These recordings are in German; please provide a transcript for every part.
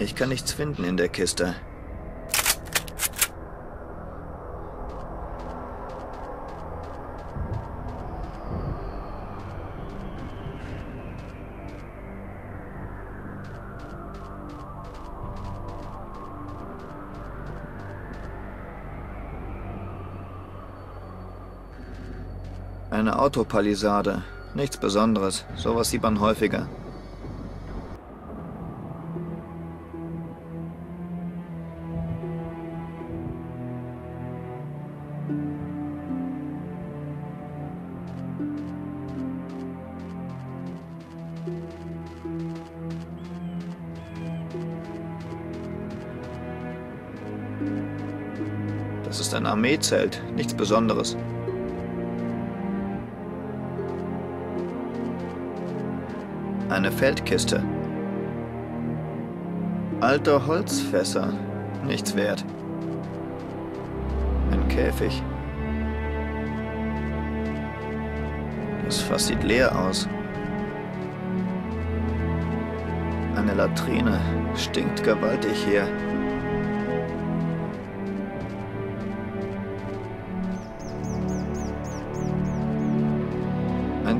Ich kann nichts finden in der Kiste. Eine Autopalisade. Nichts Besonderes. Sowas sieht man häufiger. Ist ein Armeezelt, nichts Besonderes. Eine Feldkiste. Alte Holzfässer, nichts wert. Ein Käfig. Das Fass sieht leer aus. Eine Latrine, stinkt gewaltig hier.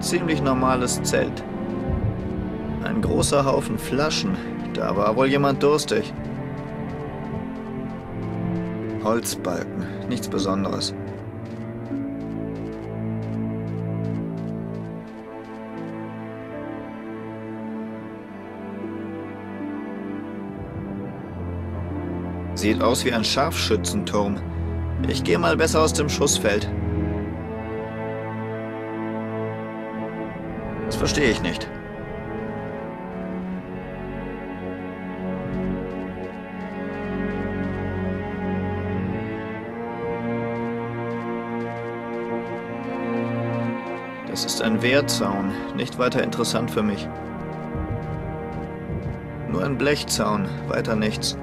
Ziemlich normales Zelt. Ein großer Haufen Flaschen. Da war wohl jemand durstig. Holzbalken, nichts Besonderes. Sieht aus wie ein Scharfschützenturm. Ich gehe mal besser aus dem Schussfeld. Verstehe ich nicht. Das ist ein Wehrzaun, nicht weiter interessant für mich. Nur ein Blechzaun, weiter nichts.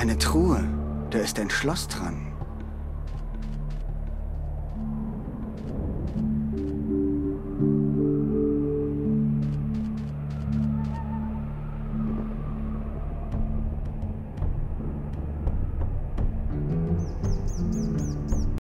Eine Truhe. Da ist ein Schloss dran.